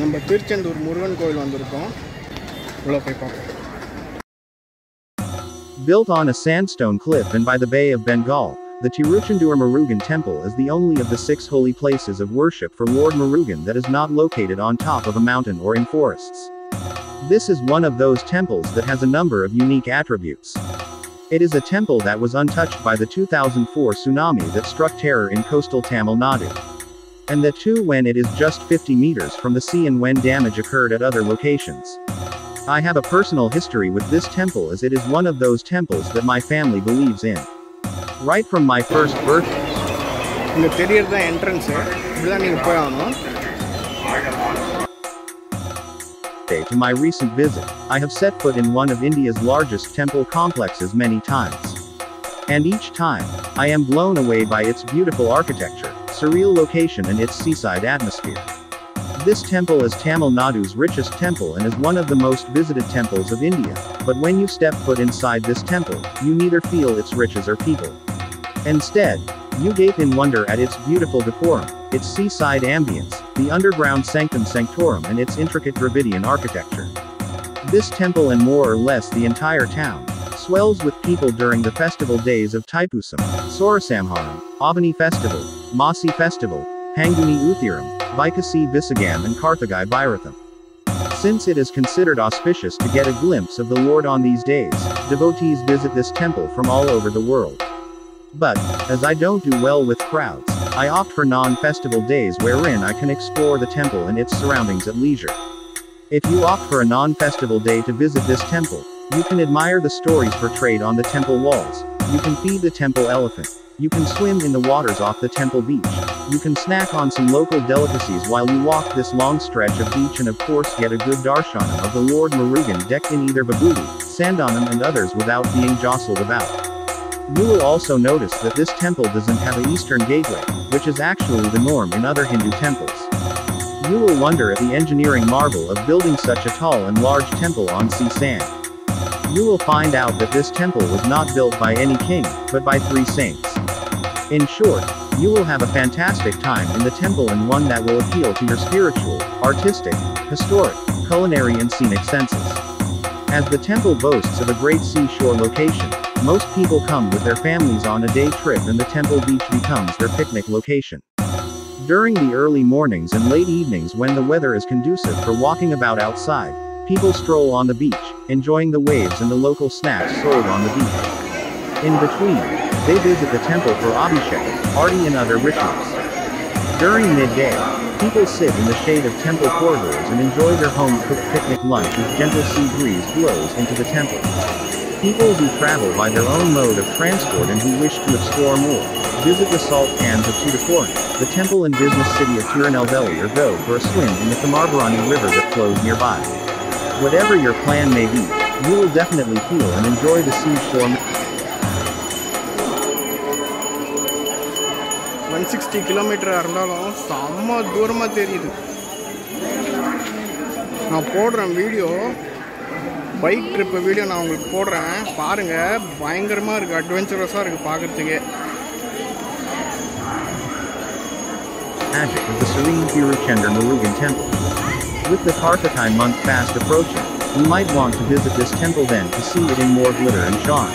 நம்ம திருச்செந்தூர் முருகன் கோயில் வந்திருக்கோம் உள்ள போய் பார்ப்போம் Built on a sandstone cliff and by the Bay of Bengal, the Tiruchendur Murugan Temple is the only of the six holy places of worship for Lord Murugan that is not located on top of a mountain or in forests. This is one of those temples that has a number of unique attributes. It is a temple that was untouched by the 2004 tsunami that struck terror in coastal Tamil Nadu. And that too when it is just 50 meters from the sea and when damage occurred at other locations. I have a personal history with this temple as it is one of those temples that my family believes in. Right from my first birth, இங்கே தெரியறது தான் entrance இப்படிதான் நீங்கள் போய் ஆகணும் day to my recent visit, I have set foot in one of India's largest temple complexes many times. And each time, I am blown away by its beautiful architecture, surreal location and its seaside atmosphere. This temple is Tamil Nadu's richest temple and is one of the most visited temples of India, but when you step foot inside this temple, you neither feel its riches or people. Instead, you gape in wonder at its beautiful decorum, its seaside ambience, the underground sanctum sanctorum and its intricate Dravidian architecture. This temple and more or less the entire town, swells with people during the festival days of Taipusam, Sorasamharam, Avani Festival, Masi Festival, Panguni Uthiram, Vaikasi Visagam and Karthagai Bhairatham. Since it is considered auspicious to get a glimpse of the Lord on these days, devotees visit this temple from all over the world. But, as I don't do well with crowds, I opt for non-festival days wherein I can explore the temple and its surroundings at leisure. If you opt for a non-festival day to visit this temple, you can admire the stories portrayed on the temple walls, you can feed the temple elephant, you can swim in the waters off the temple beach, you can snack on some local delicacies while you walk this long stretch of beach and of course get a good darshanam of the Lord Murugan decked in either Vibhuti, Sandanam and others without being jostled about. You will also notice that this temple doesn't have a eastern gateway, which is actually the norm in other Hindu temples. You will wonder at the engineering marvel of building such a tall and large temple on sea sand. You will find out that this temple was not built by any king, but by three saints. In short, you will have a fantastic time in the temple and one that will appeal to your spiritual, artistic, historic, culinary and scenic senses. As the temple boasts of a great seashore location, most people come with their families on a day trip and the temple beach becomes their picnic location. During the early mornings and late evenings when the weather is conducive for walking about outside, people stroll on the beach, enjoying the waves and the local snacks sold on the beach. In between, they visit the temple for abhishek, arti and other rituals. During midday, people sit in the shade of temple corridors and enjoy their home-cooked picnic lunch as gentle sea breeze blows into the temple. People who travel by their own mode of transport and who wish to explore more, visit the salt pans of Tuticorin, the temple and business city of Tirunelveli or go for a swim in the Thamirabarani river that flows nearby. Whatever your plan may be, you will definitely feel and enjoy the siege for 160 km இருந்தாலும் செம்ம தூரமாக தெரியுது. நான் போடுறேன் video bike trip video நான் உங்களுக்கு போடுறேன். பாருங்கள் பயங்கரமாக இருக்குது அட்வென்ச்சரஸாக Magic of the serene Tiruchendur Murugan Temple. With the Karthikai month fast approaching, you might want to visit this temple then to see it in more glitter and charm.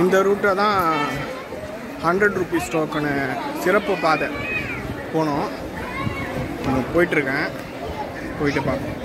இந்த ரூட்டை தான் hundred rupees token சிறப்பு பாதை போனோம் நான் போயிட்டுருக்கேன் போயிட்டு பார்ப்போம்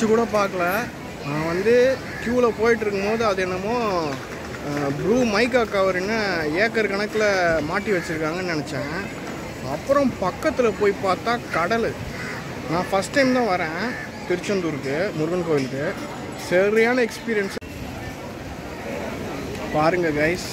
நினச்சி கூட பார்க்கல. நான் வந்து க்யூவில் போயிட்டுருக்கும்போது அது என்னமோ ப்ரூ மைக்கா கவருன்னு ஏக்கர் கணக்கில் மாட்டி வச்சுருக்காங்கன்னு நினச்சேன். அப்புறம் பக்கத்தில் போய் பார்த்தா கடல். நான் ஃபஸ்ட் டைம் தான் வரேன் திருச்செந்தூருக்கு முருகன் கோயிலுக்கு. சரியான எக்ஸ்பீரியன்ஸ் பாருங்க கைஸ்